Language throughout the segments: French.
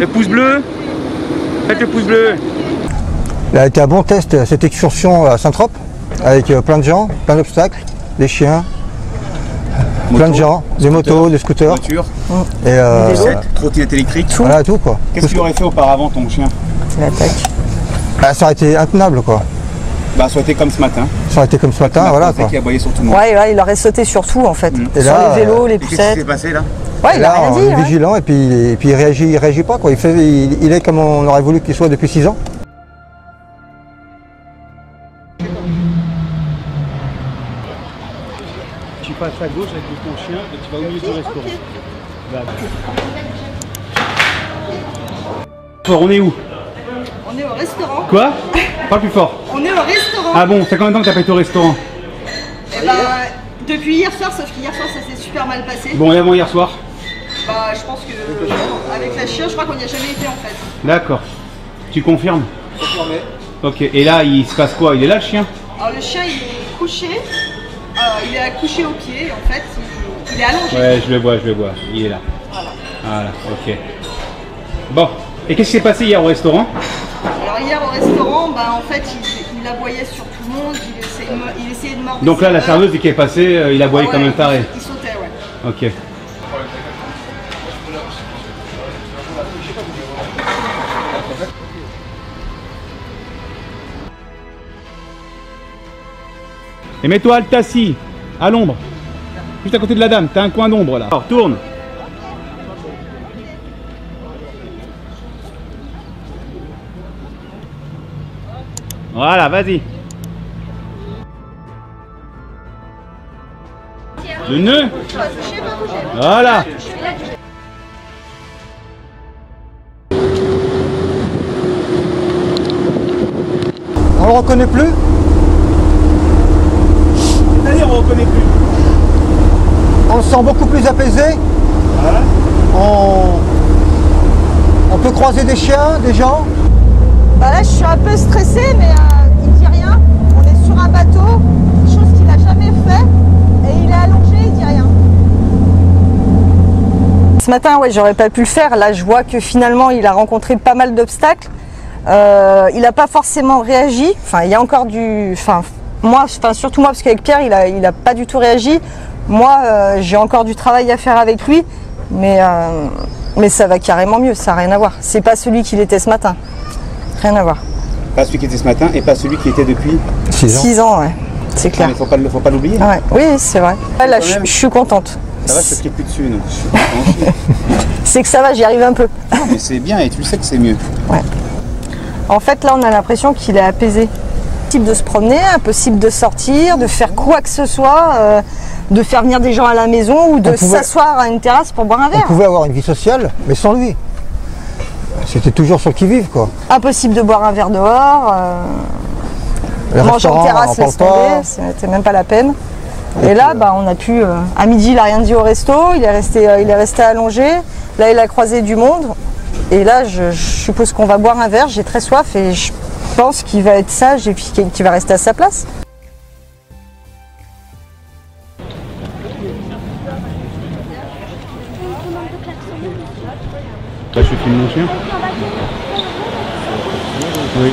Le pouce bleu Faites le pouce bleu Il a été un bon test cette excursion à Saint-Trope, avec euh, plein de gens, plein d'obstacles, des chiens, plein de gens, des motos, des scooters, Voiture, et euh, trottinette électrique. voilà tout quoi. Qu'est-ce qu'il aurait fait auparavant ton chien Bah, ça aurait été intenable quoi. Bah ça aurait été comme ce matin. Ça aurait été comme ce matin, voilà C'est quoi. qui a aboyé sur tout le monde. Ouais, ouais, il aurait sauté sur tout en fait. Et sur là, les vélos, les Et qu'est-ce qui poussettes. s'est passé là Ouais, il a là, rien on dit. est ouais. vigilant et puis, et puis il réagit, il réagit pas quoi. Il, fait, il, il est comme on aurait voulu qu'il soit depuis 6 ans. Tu passes à gauche avec ton chien et tu vas au milieu du restaurant. Fort, on est où? On est au restaurant. Quoi? Parle plus fort. On est au restaurant. Ah bon, c'est combien de temps que t'as pas été au restaurant? Et bah, depuis hier soir, sauf qu'hier soir ça s'est super mal passé. Bon, et avant hier soir? Bah, je pense que avec la chien, je crois qu'on n'y a jamais été en fait. D'accord. Tu confirmes Confirmé. Ok, et là, il se passe quoi? Il est là le chien? Alors le chien, il est couché. Euh, il est couché au pied en fait. Il, il est allongé. Ouais, je le vois, je le vois. Il est là. Voilà, ok. Bon, et qu'est-ce qui s'est passé hier au restaurant? Alors hier au restaurant, bah en fait, il, il aboyait sur tout le monde. Il essayait de, me- il essayait de mordre. Donc là, la serveuse, dès qu'elle est passée, euh, il a boyé Ah comme un taré. Il sautait, ouais. Ok. Et mets-toi al assis, à l'ombre. Juste à côté de la dame, t'as un coin d'ombre là. Alors tourne. Voilà, vas-y. Le nœud Voilà On le reconnaît plus C'est-à-dire on reconnaît plus. On le sent beaucoup plus apaisé. On, on peut croiser des chiens, des gens. Bah là, je suis un peu stressée, mais euh, il dit rien. On est sur un bateau, chose qu'il n'a jamais fait, et il est allongé, il dit rien. Ce matin, ouais, j'aurais pas pu le faire. Là, je vois que finalement, il a rencontré pas mal d'obstacles. Euh, il n'a pas forcément réagi. Enfin, il y a encore du. Enfin, moi, enfin, surtout moi, parce qu'avec Pierre, il a, il a pas du tout réagi. Moi, euh, j'ai encore du travail à faire avec lui, mais, euh, mais ça va carrément mieux. Ça n'a rien à voir. C'est pas celui qu'il était ce matin. Rien à voir. Pas celui qui était ce matin et pas celui qui était depuis. 6 ans. 6 ans, ouais. C'est Ah, clair. pas, le- faut pas l'oublier. Ouais. Oui, c'est vrai. Là, je, suis contente. Ça va, je te plus dessus, donc je suis content. C'est que ça va, j'y arrive un peu. Mais c'est bien et tu le sais que c'est mieux. En fait, là, on a l'impression qu'il est apaisé. Impossible de se promener, impossible de sortir, de faire quoi que ce soit, euh, de faire venir des gens à la maison ou de On s'asseoir à une terrasse pour boire un On verre. pouvait avoir une vie sociale, mais sans lui. C'était toujours sur le qui-vive quoi. Impossible de boire un verre dehors. euh, manger en terrasse, on laisse tomber, c'était même pas la peine. Et, là, bah, on a pu. euh, à midi, il a rien dit au resto, il est resté, euh, il est resté allongé. Là, il a croisé du monde. Et là, je, je suppose qu'on va boire un verre. J'ai très soif et je pense qu'il va être sage et puis qu'il va rester à sa place. Là, je filme mon chien. Oui.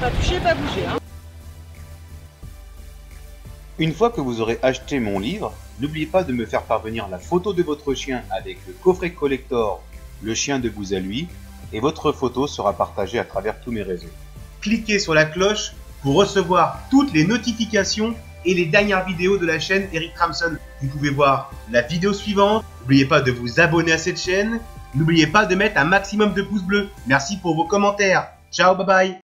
Pas pas bouger. Hein. Une fois que vous aurez acheté mon livre, n'oubliez pas de me faire parvenir la photo de votre chien avec le coffret collector Le chien de vous à lui, et votre photo sera partagée à travers tous mes réseaux. Cliquez sur la cloche pour recevoir toutes les notifications et les dernières vidéos de la chaîne Eric Tramson. Vous pouvez voir la vidéo suivante. N'oubliez pas de vous abonner à cette chaîne. N'oubliez pas de mettre un maximum de pouces bleus. Merci pour vos commentaires. Ciao, bye bye